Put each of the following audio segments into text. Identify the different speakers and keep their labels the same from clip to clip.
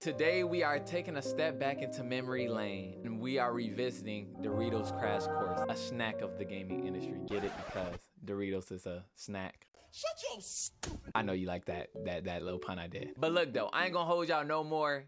Speaker 1: Today we are taking a step back into memory lane and we are revisiting Doritos Crash Course, a snack of the gaming industry. Get it because Doritos is a snack.
Speaker 2: Shut your stupid.
Speaker 1: I know you like that that that little pun I did. But look though, I ain't gonna hold y'all no more.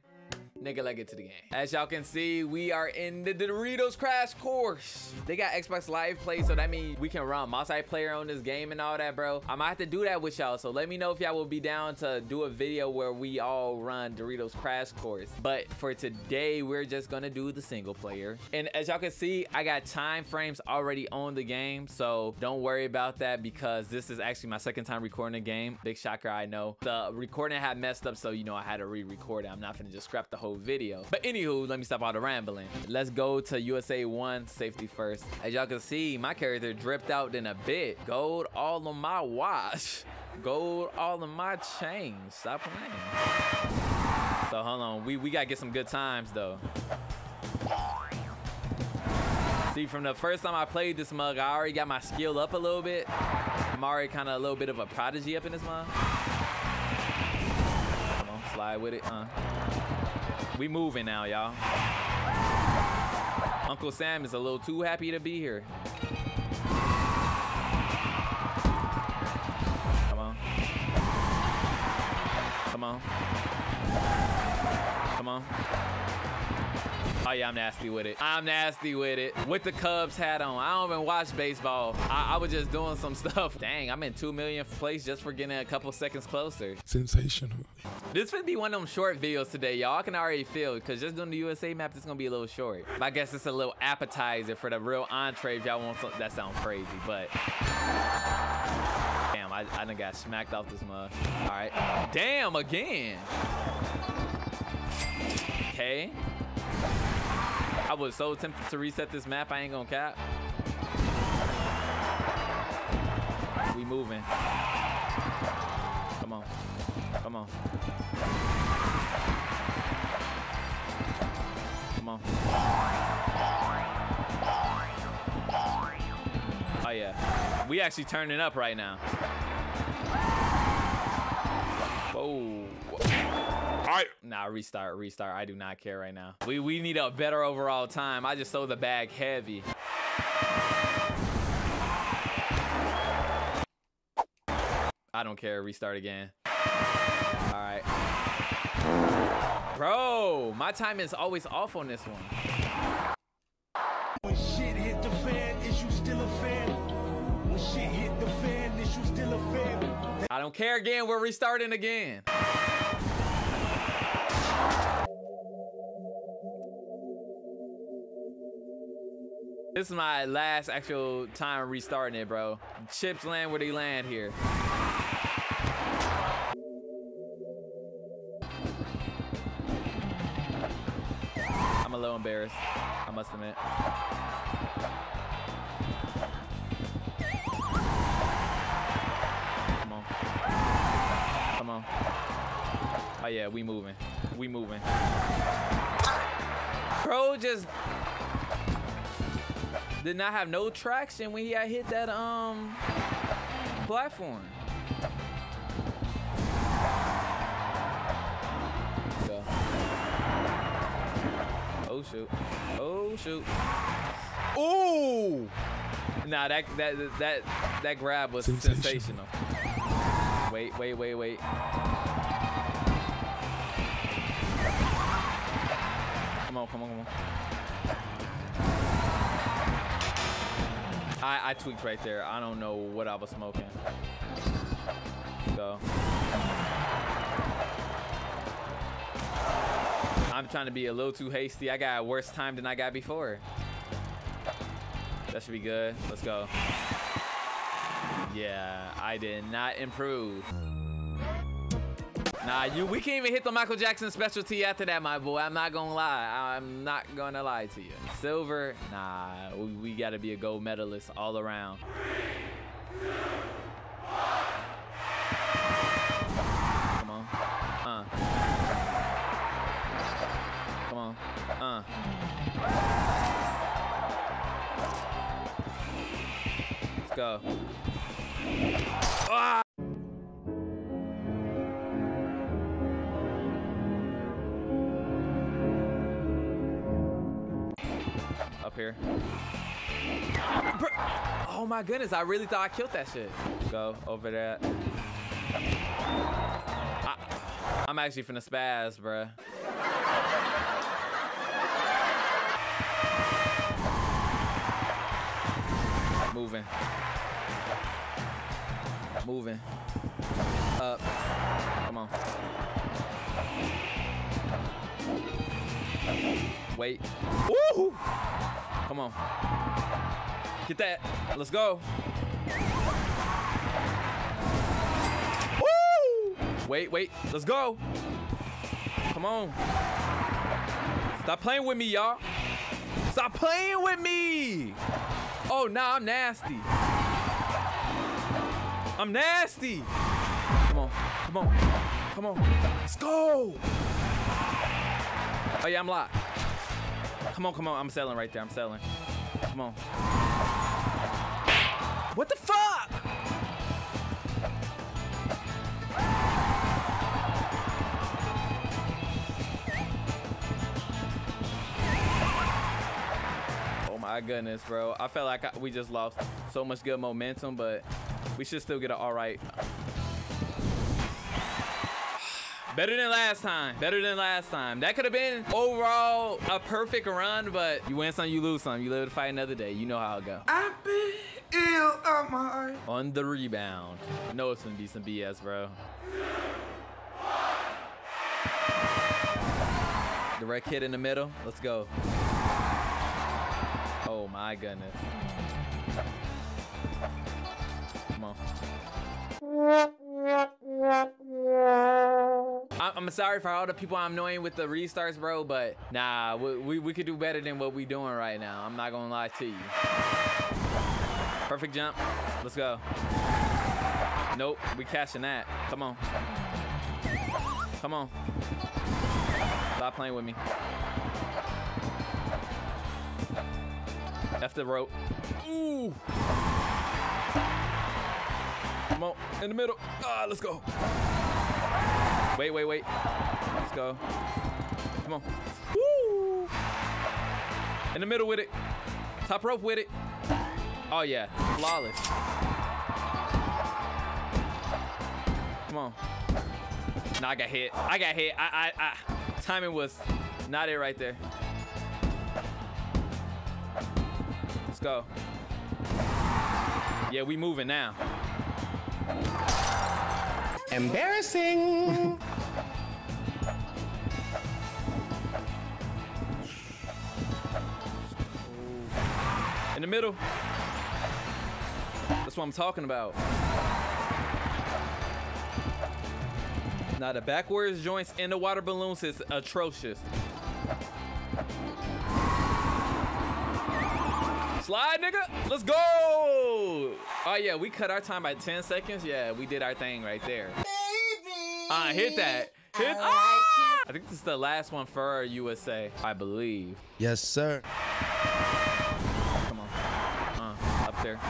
Speaker 1: Nigga, let's get to the game. As y'all can see, we are in the Doritos Crash Course. They got Xbox Live Play, so that means we can run multiplayer on this game and all that, bro. I might have to do that with y'all, so let me know if y'all will be down to do a video where we all run Doritos Crash Course. But for today, we're just gonna do the single player. And as y'all can see, I got time frames already on the game, so don't worry about that because this is actually my second time recording the game. Big shocker, I know. The recording had messed up, so you know I had to re-record it. I'm not gonna just scrap the whole video. But anywho, let me stop all the rambling. Let's go to USA 1, safety first. As y'all can see, my character dripped out in a bit. Gold all on my watch. Gold all on my chain. Stop playing. So hold on, we, we gotta get some good times though. See, from the first time I played this mug, I already got my skill up a little bit. I'm already kind of a little bit of a prodigy up in this mug. Come on, slide with it, uh. We moving now, y'all. Uncle Sam is a little too happy to be here. Come on. Come on. Come on. Oh yeah, I'm nasty with it. I'm nasty with it. With the Cubs hat on. I don't even watch baseball. I, I was just doing some stuff. Dang, I'm in 2 millionth place just for getting a couple seconds closer.
Speaker 3: Sensational.
Speaker 1: This would be one of them short videos today, y'all. I can already feel because just doing the USA map, it's gonna be a little short. But I guess it's a little appetizer for the real entree if y'all want something. That sounds crazy, but. Damn, I, I done got smacked off this mug. All right. Damn, again. Okay. I was so tempted to reset this map, I ain't gonna cap. We moving. Come on. Come on. Come on. Oh yeah. We actually turning up right now. Whoa. Nah, restart, restart. I do not care right now. We we need a better overall time. I just throw the bag heavy. I don't care. Restart again. All right. Bro, my time is always off on this one.
Speaker 2: When shit hit the fan, is you still a fan? When shit hit the fan, is you still a fan?
Speaker 1: I don't care again. We're restarting again. This is my last actual time restarting it, bro. Chips land where they land here. I'm a little embarrassed, I must admit. Come on. Come on. Oh yeah, we moving. We moving. Bro just did not have no traction when he had hit that um platform. Oh shoot. Oh shoot. Ooh! Nah, that that that that grab was sensational.
Speaker 3: Sensational.
Speaker 1: Wait, wait, wait, wait. Come on, come on, come on. I, I tweaked right there. I don't know what I was smoking. Go. I'm trying to be a little too hasty. I got worse time than I got before. That should be good. Let's go. Yeah, I did not improve. Nah, you we can't even hit the Michael Jackson specialty after that, my boy. I'm not gonna lie. I'm not gonna lie to you. Silver, nah, we, we gotta be a gold medalist all around. Come on. Uh. Come on. Uh. Let's go. Up here. Oh my goodness, I really thought I killed that shit. Go over there. I, I'm actually finna spaz, bruh. Moving. Moving. Up. Come on. Wait. Come on. Get that. Let's go. Woo! Wait, wait. Let's go. Come on. Stop playing with me, y'all. Stop playing with me. Oh, nah, I'm nasty. I'm nasty. Come on. Come on. Come on. Let's go. Oh, yeah, I'm locked. Come on, come on. I'm selling right there. I'm selling. Come on. What the fuck? Oh my goodness, bro. I felt like I, we just lost so much good momentum, but we should still get an all right. Better than last time. Better than last time. That could have been overall a perfect run, but you win some, you lose some. You live to fight another day. You know how it go.
Speaker 4: I've been ill on my
Speaker 1: On the rebound. I know it's gonna be some BS, bro. The red kid in the middle. Let's go. Oh my goodness. Come on. Sorry for all the people I'm annoying with the restarts, bro, but nah, we, we, we could do better than what we doing right now. I'm not gonna lie to you. Perfect jump. Let's go. Nope, we catching that. Come on. Come on. Stop playing with me. F the rope. Ooh. Come on, in the middle. Ah, let's go. Wait, wait, wait. Let's go. Come on. Woo. In the middle with it. Top rope with it. Oh yeah, flawless. Come on. No, I got hit. I got hit. I, I, I. Timing was not it right there. Let's go. Yeah, we moving now.
Speaker 4: Embarrassing.
Speaker 1: In the middle. That's what I'm talking about. Now the backwards joints in the water balloons is atrocious. Slide, nigga. Let's go. Oh yeah, we cut our time by 10 seconds. Yeah, we did our thing right there. Ah, hit that. Hit. Ah! I think this is the last one for USA, I believe.
Speaker 4: Yes, sir.
Speaker 1: Come on. Uh, up there.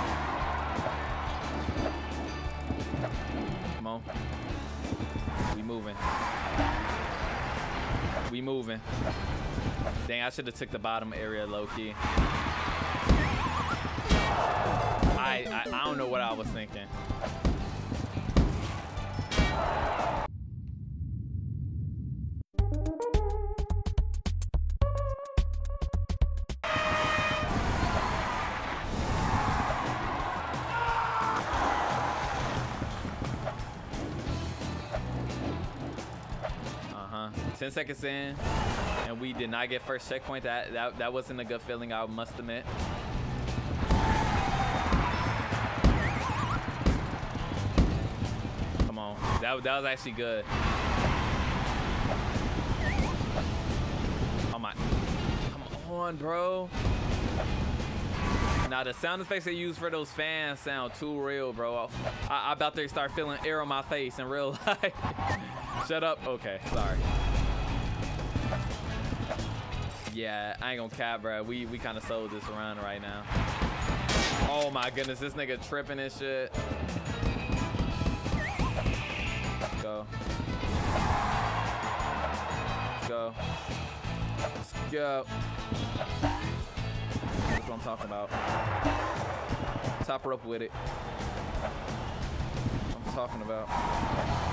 Speaker 1: Come on. We moving. We moving. Dang, I should have took the bottom area low key. I, I I don't know what I was thinking. 10 seconds in, and we did not get first checkpoint. That that that wasn't a good feeling, I must admit. Come on. That, that was actually good. Oh my. Come on, bro. Now the sound effects they use for those fans sound too real, bro. I, I about to start feeling air on my face in real life. Shut up. Okay, sorry. Yeah, I ain't gonna cap, bro. We we kind of sold this run right now. Oh my goodness, this nigga tripping and shit. Let's go. Let's go. Let's go. what I'm talking about. Top her up with it. I'm talking about.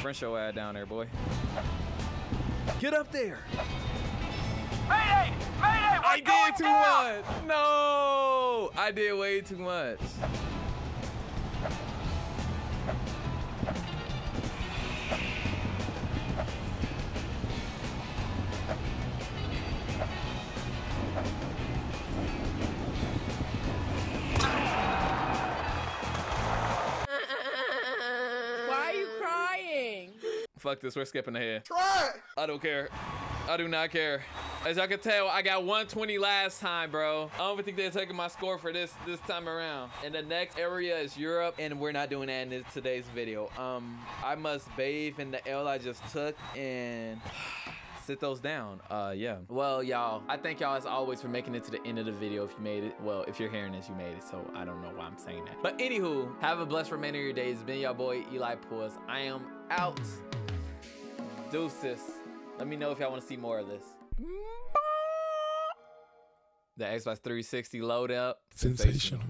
Speaker 1: Sprint your ass down there, boy. Get up there.
Speaker 5: Mayday! Mayday!
Speaker 1: I
Speaker 5: going
Speaker 1: did too
Speaker 5: down!
Speaker 1: much. No, I did way too much. Fuck this, we're skipping ahead.
Speaker 4: Try it.
Speaker 1: I don't care. I do not care. As y'all can tell, I got 120 last time, bro. I don't even think they're taking my score for this this time around. And the next area is Europe, and we're not doing that in this, today's video. Um, I must bathe in the L I just took and sit those down. Uh, yeah. Well, y'all, I thank y'all as always for making it to the end of the video. If you made it, well, if you're hearing this, you made it. So I don't know why I'm saying that. But anywho, have a blessed remainder of your days. It's been y'all boy Eli Pulls. I am out. Deuces. Let me know if y'all want to see more of this. The Xbox 360 load up.
Speaker 3: Sensational.